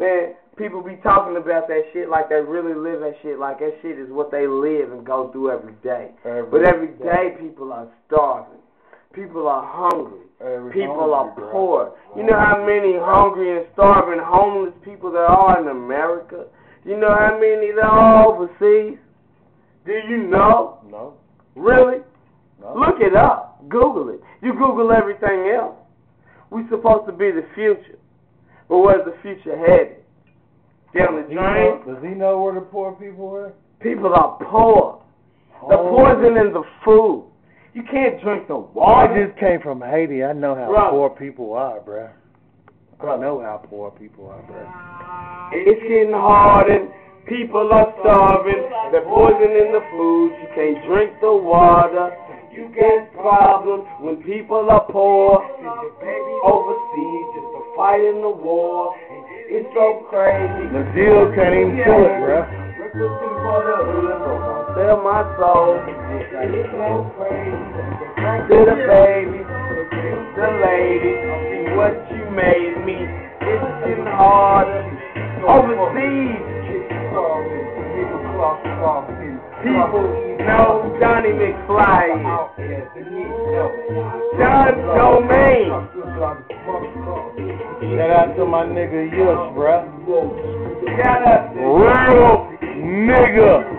Man, people be talking about that shit like they really live that shit, like that shit is what they live and go through every day. Every But every day people are starving. People are hungry. Every People are hungry, bro. poor. You know how many hungry and starving homeless people there are in America? You know how many there are overseas? Do you know? No. Really? No. Look it up. Google it. You Google everything else. We're supposed to be the future. But where's the future headed? Down the Does he drain? know- Does he know where the poor people were? People are poor. The Oh. poison in the food. You can't drink the water. I just came from Haiti. I know how Bro. poor people are, bruh. I know how poor people are, bruh. It's getting hard and people are starving. they're poisoning the food. You can't drink the water. You get problems when people are poor. Overseas just to fight in the war. It's so crazy. The deal can't even feel it, bruh. Sell my soul. It's so crazy. To the baby, the lady, see what you made me. It's getting harder. Overseas, people know Donnie McFly is. John Domain. Shout out to my nigga Yush, bruh. Shout out to Real nigga.